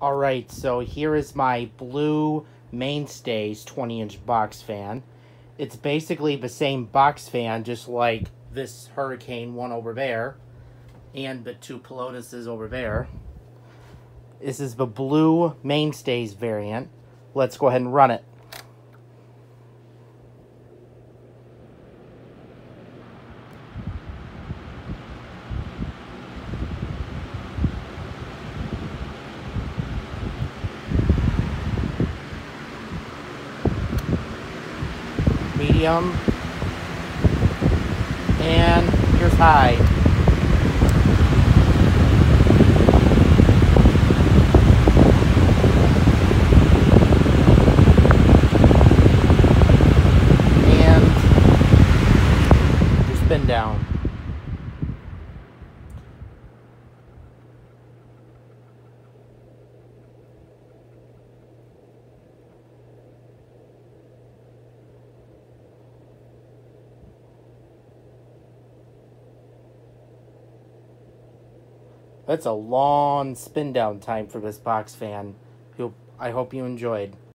Alright, so here is my blue Mainstays 20 inch box fan. It's basically the same box fan, just like this Hurricane one over there, and the two Pelonises over there. This is the blue Mainstays variant. Let's go ahead and run it. Medium, and here's high. And your spin down. That's a long spin down time for this box fan. I hope you enjoyed.